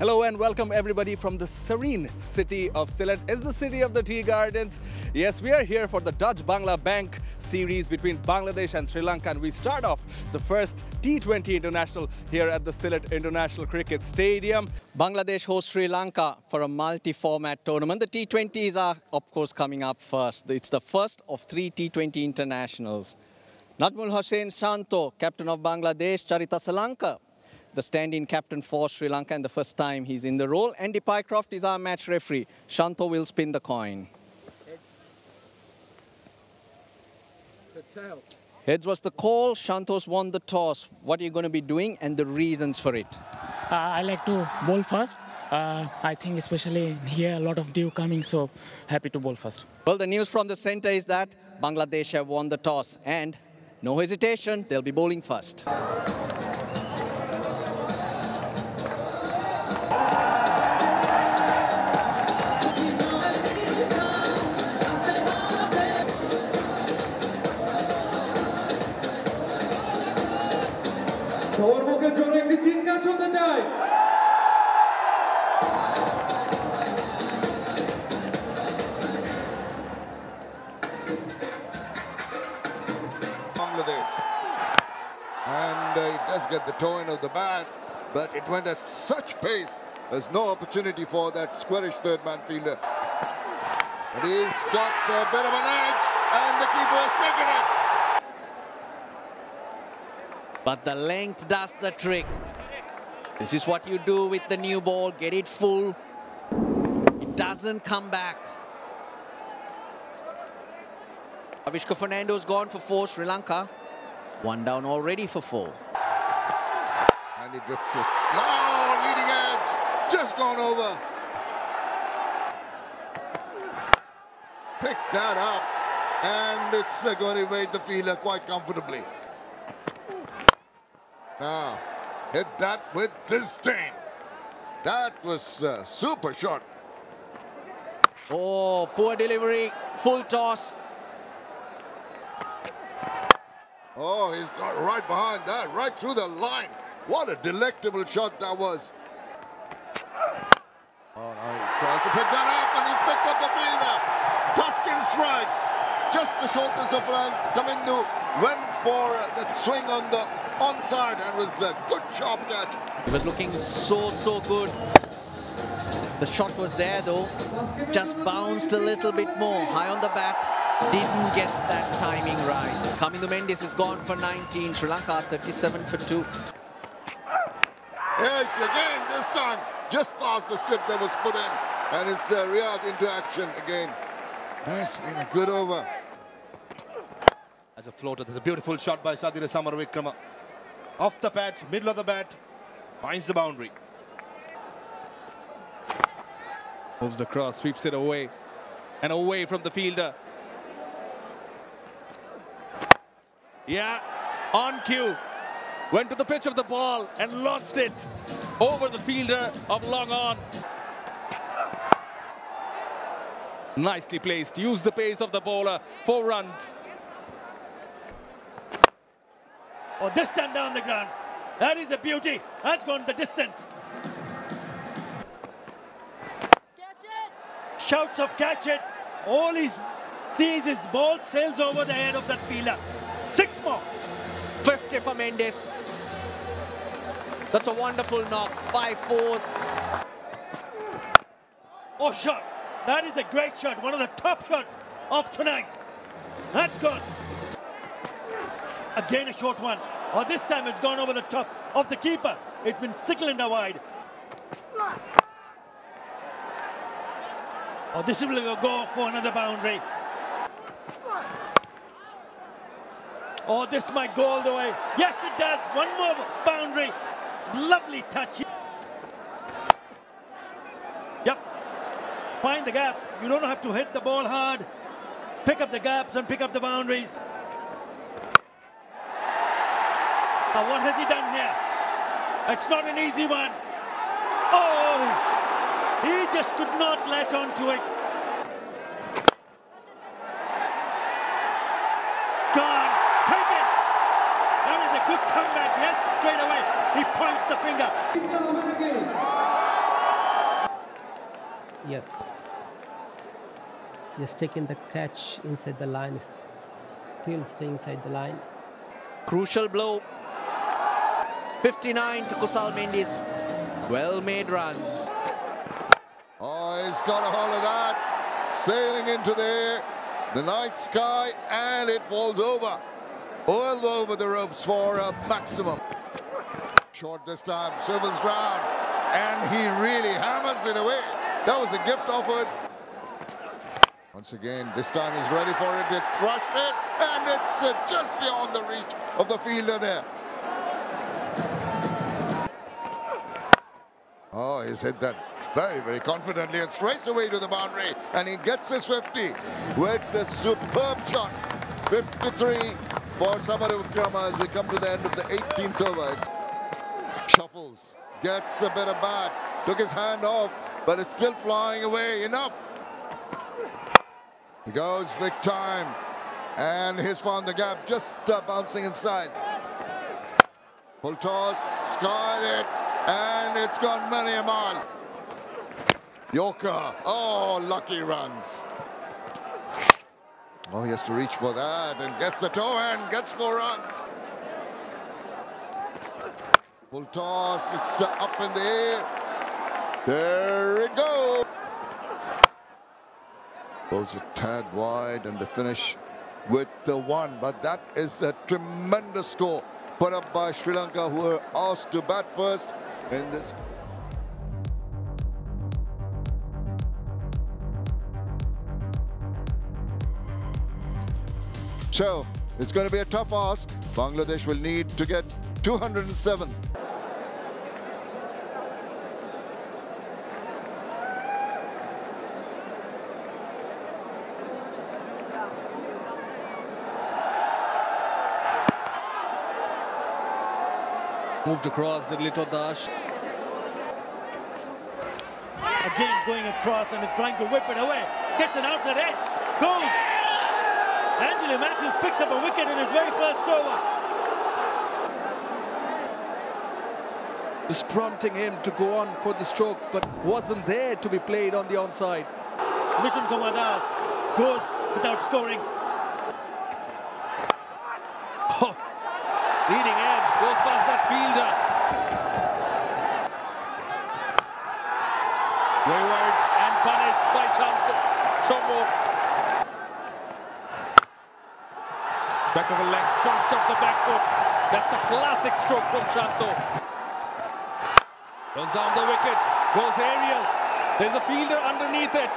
Hello and welcome everybody from the serene city of Sylhet. Is the city of the tea gardens? Yes, we are here for the Dutch Bangla Bank series between Bangladesh and Sri Lanka and we start off the first T20 international here at the Sylhet International Cricket Stadium. Bangladesh hosts Sri Lanka for a multi-format tournament. The T20s are of course coming up first. It's the first of three T20 internationals. Najmul Hossain Shanto, captain of Bangladesh, Charith Asalanka, the stand-in captain for Sri Lanka and the first time he's in the role. Andy Pycroft is our match referee. Shanto will spin the coin. Heads was the call. Shantos won the toss. What are you going to be doing and the reasons for it? Uh, I like to bowl first. Uh, I think especially here a lot of dew coming, so happy to bowl first. Well, the news from the center is that Bangladesh have won the toss and no hesitation, they'll be bowling first. সবার মুখের জন্য একটি চিৎকার শুনতে চাই Bangladesh. And uh, it does get the toe end of the bat, but it went at such pace. There's no opportunity for that squarish third man fielder. But he's got a bit of an edge, and the keeper has taken it. But the length does the trick. This is what you do with the new ball. Get it full. It doesn't come back. Avishka Fernando's gone for four, Sri Lanka. One down already for four. And it just, just leading edge, just gone over. Pick that up, and it's going to evade the fielder quite comfortably. Now, hit that with disdain. That was a super shot. Oh, poor delivery. Full toss. Oh, he's got right behind that, right through the line. What a delectable shot that was. Oh, now he tries to pick that up, and he's picked up the fielder. Taskin strikes. Just the shortness of. Kamindu went for uh, the swing on the onside and was a good sharp catch. It was looking so, so good. The shot was there though. Just bounced a little bit more. High on the bat. Didn't get that timing right. Kamindu Mendes is gone for 19. Sri Lanka 37 for 2. Edge again this time. Just past the slip that was put in. And it's uh, Riyad into action again. That's been a good over. as a floater. There's a beautiful shot by Sadeera Samarawickrama. Off the pads, middle of the bat, finds the boundary. Moves across, sweeps it away. And away from the fielder. Yeah, on cue. Went to the pitch of the ball and lost it over the fielder of long on. Nicely placed. Use the pace of the bowler. Four runs. Oh, this time down the ground. That is a beauty. That's gone the distance. Shouts of catch it. All he sees is ball sails over the head of that fielder. Six more. 50 for Mendes. That's a wonderful knock. Five fours. Oh, shot. That is a great shot. One of the top shots of tonight. That's gone. Again a short one. Oh, this time it's gone over the top of the keeper. It's been sickled wide. Oh, this will go for another boundary. Oh, this might go all the way. Yes, it does. One more boundary. Lovely touch. Yep. Find the gap. You don't have to hit the ball hard. Pick up the gaps and pick up the boundaries. Now what has he done here? It's not an easy one. Oh! He just could not latch onto it. Gone. Take it. That is a good comeback. Yes, straight away. He points the finger. Yes. Yes, taking the catch inside the line. Still staying inside the line. Crucial blow. 59 to Kusal Mendes. Well made runs. Oh, he's got a hold of that. Sailing into the air, the night sky, and it falls over. Oiled over the ropes for a maximum. Short this time, swivels round, and he really hammers it away. That was a gift offered. Once again, this time he's ready for it. He thrust it, and it's just beyond the reach of the fielder there. Oh, he's hit that very, very confidently and straight away to the boundary. And he gets his 50 with the superb shot. 53 for Samarawickrama as we come to the end of the 18th over. Shuffles, gets a bit of bat, took his hand off, but it's still flying away. Enough. He goes big time. And he's found the gap, just uh, bouncing inside. Full toss, skied it, and it's gone many a mile. Yorker, oh, lucky runs. Oh, he has to reach for that and gets the toe and gets four runs. Full toss, it's up in the air. There it goes. Bowls it tad wide and the finish with the one. But that is a tremendous score put up by Sri Lanka who were asked to bat first in this. So it's going to be a tough ask. Bangladesh will need to get 207. Moved across, did Litton Das. Again going across and trying to whip it away. Gets an outside edge. Goes. Angelo Matthews picks up a wicket in his very first over. Just prompting him to go on for the stroke, but wasn't there to be played on the onside. Litton Kumar Das goes without scoring. Oh, leading edge goes past that fielder. Wayward and punished by. Chombo. Back of a leg, punched off the back foot. That's a classic stroke from Shanto. Goes down the wicket, goes aerial. There's a fielder underneath it.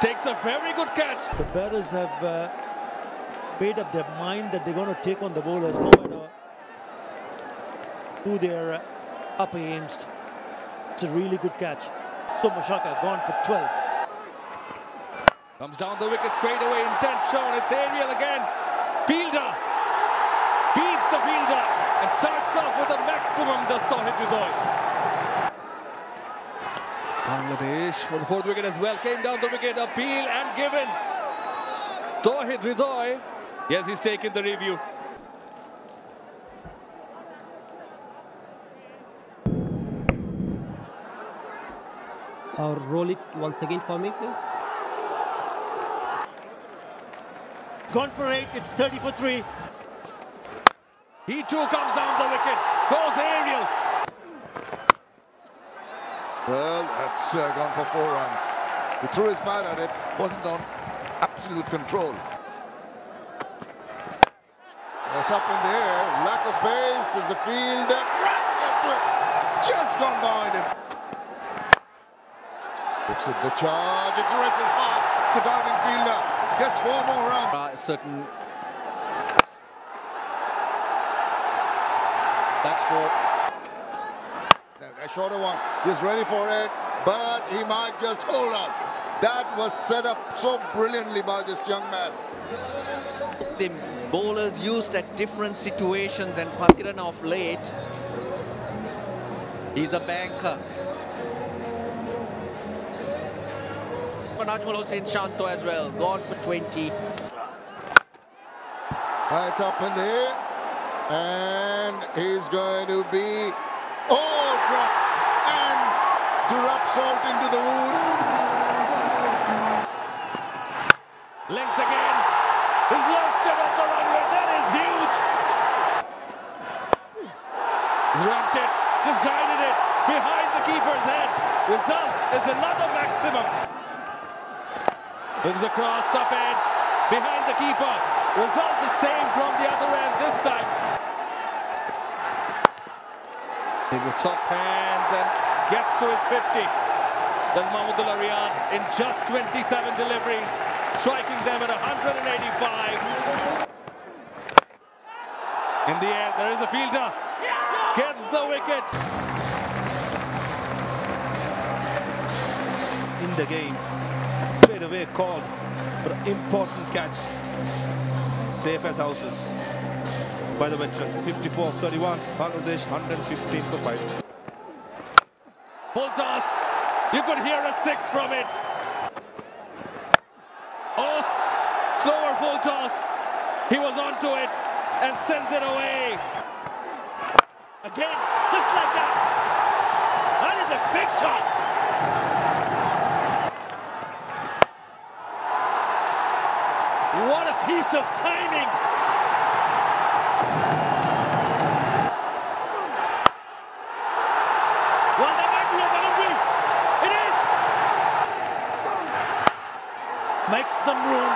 Takes a very good catch. The batters have uh, made up their mind that they're going to take on the bowlers no matter who they're uh, up against. It's a really good catch. Soumya Sarkar gone for 12. Comes down the wicket straight away, intent shown. It's aerial again. Fielder beats the fielder and starts off with a maximum does Towhid Hridoy. Bangladesh for the fourth wicket as well. Came down the wicket, appeal and given. Towhid Hridoy. Yes, he's taken the review. Or roll it once again for me, please. Gone for eight. It's 30 for three. He too comes down the wicket. Goes aerial. Well, that's uh, gone for four runs. He threw his bat at it, wasn't on absolute control. It's up in the air, lack of pace as a fielder trapped into it. Just gone behind him. Gives it the charge, it races past the diving fielder. Gets four more runs. Uh, certain That's for A shorter one. He's ready for it, but he might just hold up. That was set up so brilliantly by this young man. the bowlers used at different situations and Pathirana of late. He's a banker. For Najmul Hossain Shanto as well, gone for 20. Uh, It's up in the air, and he's going to be, oh, drop, and to rub salt into the wound. Length again. He's lost it off the runway. That is huge. He's ramped it. He's guided it behind the keeper's head. Result is another maximum. Moves across, top edge, behind the keeper. Result the same from the other end this time. He with soft hands and gets to his 50. That's Mahmudullah Riyad in just 27 deliveries, striking them at 185. In the air, there is a fielder. Gets the wicket. in the game. Away called an important catch. Safe as houses by the veteran. 54 of 31. Bangladesh 115 for 5. Full toss. You could hear a six from it. Oh, slower full toss. He was onto it and sends it away. Again, just like that. That is a big shot. What a piece of timing. Well, that might be a boundary. It is. Makes some room.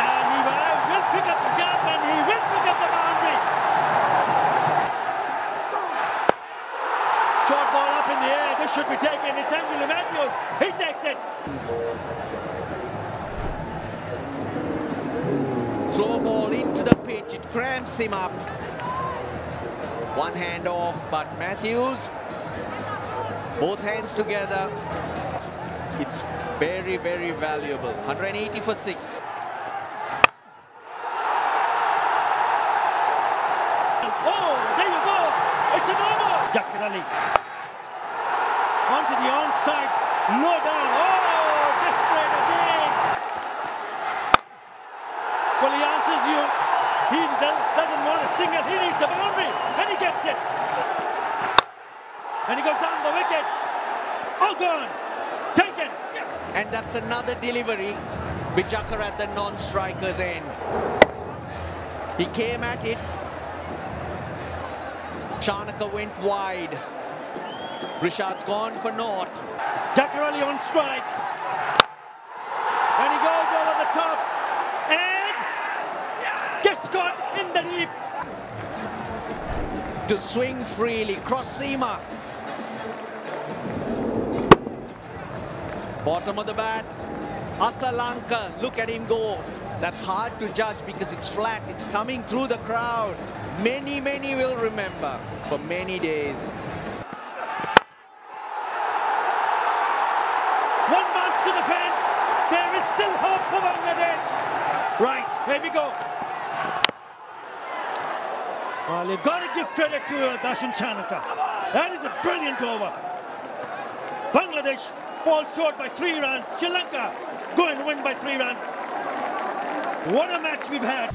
And he will, pick up the gap and he will pick up the boundary. Short ball up in the air. This should be taken. It's Angelo Matthews. He takes it. Slow ball into the pitch. It cramps him up. One hand off, but Matthews, both hands together. It's very, very valuable. 180 for six. Oh, there you go. It's an over. Jaker Ali. Onto the onside. Low down. Oh, he answers you. He does- doesn't want a single. He needs a boundary. And he gets it. And he goes down the wicket. Oh, gone. Taken. And that's another delivery with at the non-striker's end. He came at it. Shanaka went wide. Rishad's gone for naught. Jaker Ali on strike. And he goes over the top. And gets caught in the deep. To swing freely, cross seamer. Bottom of the bat. Asalanka, look at him go. That's hard to judge because it's flat. It's coming through the crowd. Many, many will remember for many days. One month to the fence. There is still hope for Bangladesh. Right, here we go. Well, you've got to give credit to uh, Dasun Shanaka. That is a brilliant over. Bangladesh falls short by three runs. Sri Lanka go and win by three runs. What a match we've had.